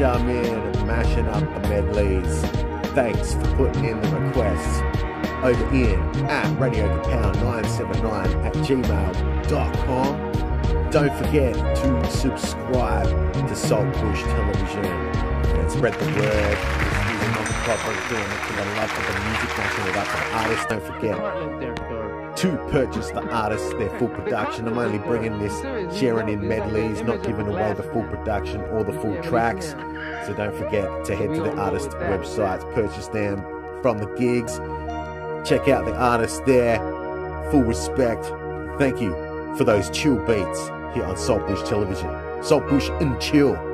been and mashing up the medleys. Thanks for putting in the requests over in at Radio Kapow 979 at gmail.com. Don't forget to subscribe to Saltbush Television and spread the word. The proper doing it for the love of the music, the artists. Don't forget to purchase the artists, their full production. I'm only bringing this, sharing in medleys, not giving away the full production or the full tracks. So don't forget to head to the artist websites, purchase them from the gigs. Check out the artists there. Full respect. Thank you for those chill beats here on Saltbush Television. Saltbush and chill.